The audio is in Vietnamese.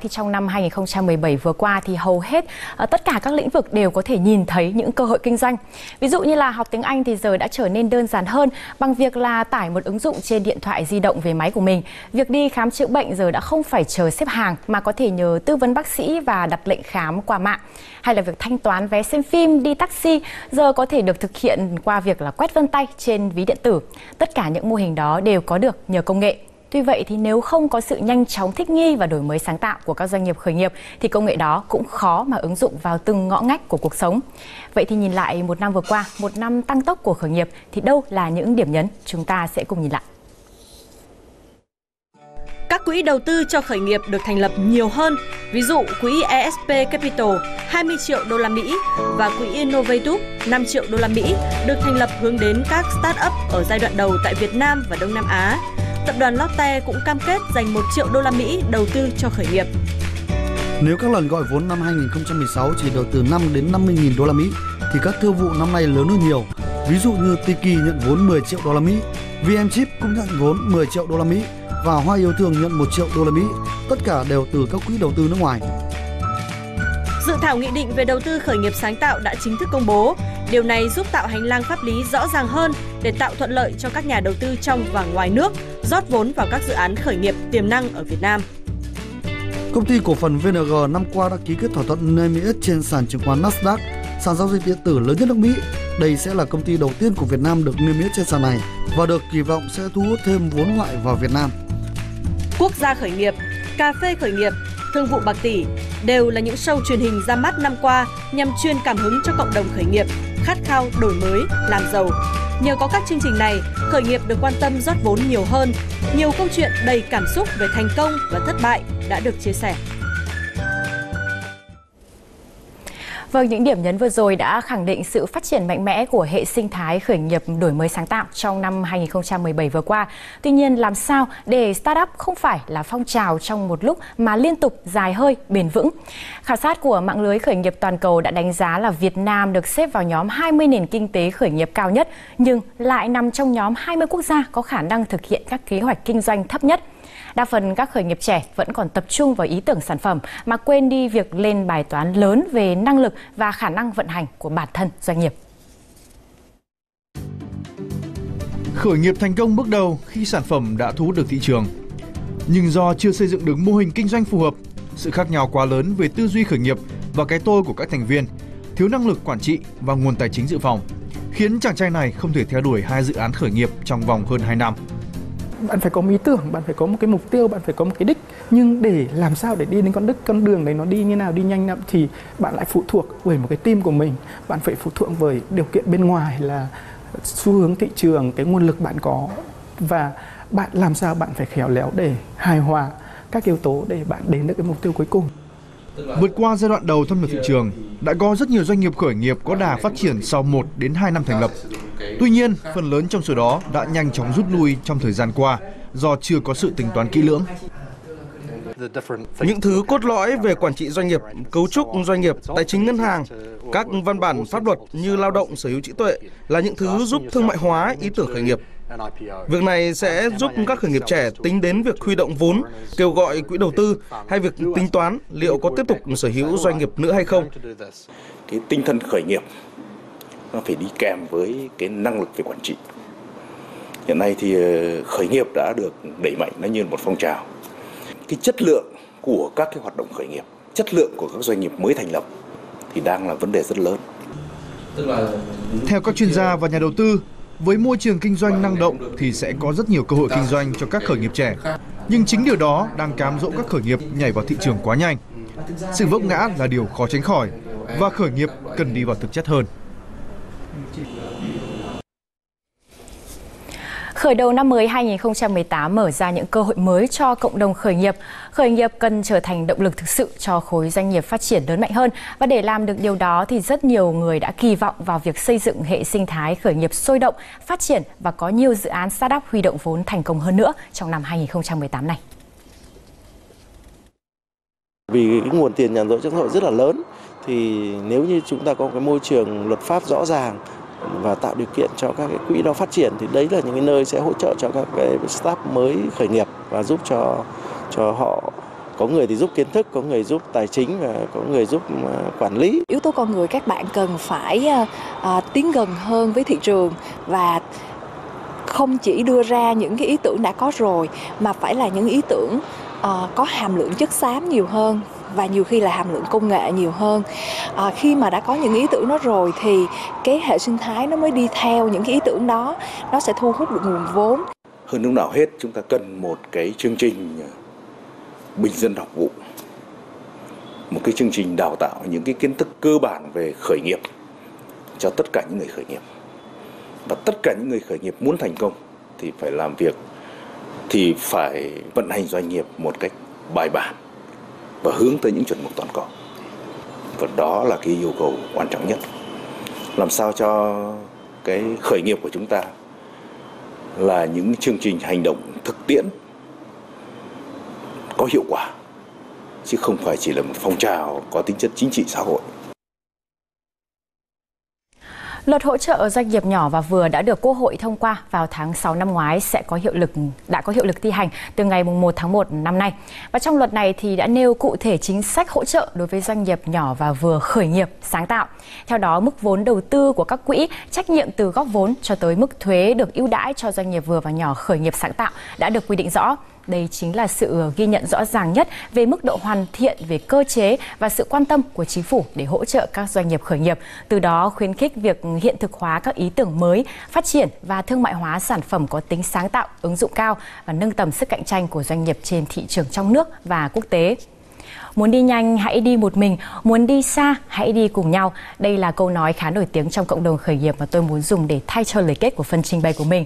thì trong năm 2017 vừa qua thì hầu hết ờ, tất cả các lĩnh vực đều có thể nhìn thấy những cơ hội kinh doanh. Ví dụ như là học tiếng Anh thì giờ đã trở nên đơn giản hơn bằng việc là tải một ứng dụng trên điện thoại di động về máy của mình. Việc đi khám chữa bệnh giờ đã không phải chờ xếp hàng mà có thể nhờ tư vấn bác sĩ và đặt lệnh khám qua mạng. Hay là việc thanh toán vé xem phim, đi taxi giờ có thể được thực hiện qua việc là quét vân tay trên ví điện tử. Tất cả những mô hình đó đều có được nhờ công nghệ. Tuy vậy thì nếu không có sự nhanh chóng thích nghi và đổi mới sáng tạo của các doanh nghiệp khởi nghiệp thì công nghệ đó cũng khó mà ứng dụng vào từng ngõ ngách của cuộc sống. Vậy thì nhìn lại một năm vừa qua, một năm tăng tốc của khởi nghiệp thì đâu là những điểm nhấn? Chúng ta sẽ cùng nhìn lại. Các quỹ đầu tư cho khởi nghiệp được thành lập nhiều hơn, ví dụ quỹ ESP Capital 20 triệu đô la Mỹ và quỹ Innovatub 5 triệu đô la Mỹ được thành lập hướng đến các start-up ở giai đoạn đầu tại Việt Nam và Đông Nam Á tập đoàn Lotte cũng cam kết dành 1 triệu đô la Mỹ đầu tư cho khởi nghiệp. Nếu các lần gọi vốn năm 2016 chỉ được từ 5 đến 50 nghìn đô la Mỹ thì các thương vụ năm nay lớn hơn nhiều. Ví dụ như Tiki nhận vốn 10 triệu đô la Mỹ, VM Chip cũng nhận vốn 10 triệu đô la Mỹ và Hoa Yêu Thương nhận 1 triệu đô la Mỹ. Tất cả đều từ các quỹ đầu tư nước ngoài. Dự thảo nghị định về đầu tư khởi nghiệp sáng tạo đã chính thức công bố. Điều này giúp tạo hành lang pháp lý rõ ràng hơn để tạo thuận lợi cho các nhà đầu tư trong và ngoài nước rót vốn vào các dự án khởi nghiệp tiềm năng ở Việt Nam. Công ty cổ phần VNG năm qua đã ký kết thỏa thuận niêm yết trên sàn chứng khoán Nasdaq, sàn giao dịch điện tử lớn nhất nước Mỹ. Đây sẽ là công ty đầu tiên của Việt Nam được niêm yết trên sàn này và được kỳ vọng sẽ thu hút thêm vốn ngoại vào Việt Nam. Quốc gia khởi nghiệp, cà phê khởi nghiệp, thương vụ bạc tỷ đều là những show truyền hình ra mắt năm qua nhằm truyền cảm hứng cho cộng đồng khởi nghiệp, khát khao đổi mới, làm giàu. Nhờ có các chương trình này, khởi nghiệp được quan tâm rót vốn nhiều hơn. Nhiều câu chuyện đầy cảm xúc về thành công và thất bại đã được chia sẻ. Vâng, những điểm nhấn vừa rồi đã khẳng định sự phát triển mạnh mẽ của hệ sinh thái khởi nghiệp đổi mới sáng tạo trong năm 2017 vừa qua. Tuy nhiên, làm sao để startup không phải là phong trào trong một lúc mà liên tục dài hơi, bền vững? Khảo sát của mạng lưới khởi nghiệp toàn cầu đã đánh giá là Việt Nam được xếp vào nhóm 20 nền kinh tế khởi nghiệp cao nhất, nhưng lại nằm trong nhóm 20 quốc gia có khả năng thực hiện các kế hoạch kinh doanh thấp nhất. Đa phần các khởi nghiệp trẻ vẫn còn tập trung vào ý tưởng sản phẩm mà quên đi việc lên bài toán lớn về năng lực và khả năng vận hành của bản thân doanh nghiệp. Khởi nghiệp thành công bước đầu khi sản phẩm đã thu hút được thị trường. Nhưng do chưa xây dựng được mô hình kinh doanh phù hợp, sự khác nhau quá lớn về tư duy khởi nghiệp và cái tôi của các thành viên, thiếu năng lực quản trị và nguồn tài chính dự phòng, khiến chàng trai này không thể theo đuổi hai dự án khởi nghiệp trong vòng hơn 2 năm bạn phải có một ý tưởng bạn phải có một cái mục tiêu bạn phải có một cái đích. Nhưng để làm sao để đi đến con đích con đường đấy nó đi như nào đi nhanh nào thì bạn lại phụ thuộc bởi một cái team của mình. Bạn phải phụ thuộc với điều kiện bên ngoài là xu hướng thị trường cái nguồn lực bạn có. Và bạn làm sao bạn phải khéo léo để hài hòa các yếu tố để bạn đến được cái mục tiêu cuối cùng. Vượt qua giai đoạn đầu thâm nhập thị trường, đã có rất nhiều doanh nghiệp khởi nghiệp có đà phát triển sau 1 đến 2 năm thành lập. Tuy nhiên, phần lớn trong số đó đã nhanh chóng rút lui trong thời gian qua do chưa có sự tính toán kỹ lưỡng. Những thứ cốt lõi về quản trị doanh nghiệp, cấu trúc doanh nghiệp, tài chính ngân hàng, các văn bản pháp luật như lao động sở hữu trí tuệ là những thứ giúp thương mại hóa ý tưởng khởi nghiệp. Việc này sẽ giúp các khởi nghiệp trẻ tính đến việc huy động vốn, kêu gọi quỹ đầu tư hay việc tính toán liệu có tiếp tục sở hữu doanh nghiệp nữa hay không. Cái tinh thần khởi nghiệp nó phải đi kèm với cái năng lực về quản trị. Hiện nay thì ờ, khởi nghiệp đã được đẩy mạnh nó như một phong trào. Cái chất lượng của các cái hoạt động khởi nghiệp, chất lượng của các doanh nghiệp mới thành lập thì đang là vấn đề rất lớn. Theo các chuyên gia và nhà đầu tư, với môi trường kinh doanh năng động thì sẽ có rất nhiều cơ hội kinh doanh cho các khởi nghiệp trẻ. Nhưng chính điều đó đang cám dỗ các khởi nghiệp nhảy vào thị trường quá nhanh. Sự vấp ngã là điều khó tránh khỏi và khởi nghiệp cần đi vào thực chất hơn. Khởi đầu năm mới 2018 mở ra những cơ hội mới cho cộng đồng khởi nghiệp. Khởi nghiệp cần trở thành động lực thực sự cho khối doanh nghiệp phát triển lớn mạnh hơn và để làm được điều đó thì rất nhiều người đã kỳ vọng vào việc xây dựng hệ sinh thái khởi nghiệp sôi động, phát triển và có nhiều dự án startup huy động vốn thành công hơn nữa trong năm 2018 này. Vì cái nguồn tiền nhàn rỗi trong xã hội rất là lớn thì nếu như chúng ta có cái môi trường luật pháp rõ ràng và tạo điều kiện cho các cái quỹ đó phát triển thì đấy là những cái nơi sẽ hỗ trợ cho các cái startup mới khởi nghiệp và giúp cho cho họ có người thì giúp kiến thức có người giúp tài chính và có người giúp à, quản lý. Yếu tố con người các bạn cần phải uh, tiến gần hơn với thị trường và không chỉ đưa ra những cái ý tưởng đã có rồi mà phải là những ý tưởng uh, có hàm lượng chất xám nhiều hơn và nhiều khi là hàm lượng công nghệ nhiều hơn. À, khi mà đã có những ý tưởng đó rồi thì cái hệ sinh thái nó mới đi theo những cái ý tưởng đó. Nó sẽ thu hút được nguồn vốn. Hơn lúc nào hết chúng ta cần một cái chương trình bình dân học vụ. Một cái chương trình đào tạo những cái kiến thức cơ bản về khởi nghiệp cho tất cả những người khởi nghiệp. Và tất cả những người khởi nghiệp muốn thành công thì phải làm việc thì phải vận hành doanh nghiệp một cách bài bản và hướng tới những chuẩn mực toàn cầu. Và đó là cái yêu cầu quan trọng nhất. Làm sao cho cái khởi nghiệp của chúng ta là những chương trình hành động thực tiễn có hiệu quả, chứ không phải chỉ là một phong trào có tính chất chính trị xã hội. Luật hỗ trợ doanh nghiệp nhỏ và vừa đã được Quốc hội thông qua vào tháng 6 năm ngoái sẽ có hiệu lực đã có hiệu lực thi hành từ ngày 1 tháng 1 năm nay. Và trong luật này thì đã nêu cụ thể chính sách hỗ trợ đối với doanh nghiệp nhỏ và vừa khởi nghiệp, sáng tạo. Theo đó, mức vốn đầu tư của các quỹ, trách nhiệm từ góp vốn cho tới mức thuế được ưu đãi cho doanh nghiệp vừa và nhỏ khởi nghiệp sáng tạo đã được quy định rõ. Đây chính là sự ờ, ghi nhận rõ ràng nhất về mức độ hoàn thiện về cơ chế và sự quan tâm của chính phủ để hỗ trợ các doanh nghiệp khởi nghiệp, từ đó khuyến khích việc hiện thực hóa các ý tưởng mới, phát triển và thương mại hóa sản phẩm có tính sáng tạo, ứng dụng cao và nâng tầm sức cạnh tranh của doanh nghiệp trên thị trường trong nước và quốc tế. Muốn đi nhanh hãy đi một mình, muốn đi xa hãy đi cùng nhau. Đây là câu nói khá nổi tiếng trong cộng đồng khởi nghiệp mà tôi muốn dùng để thay cho lời kết của phần trình bày của mình.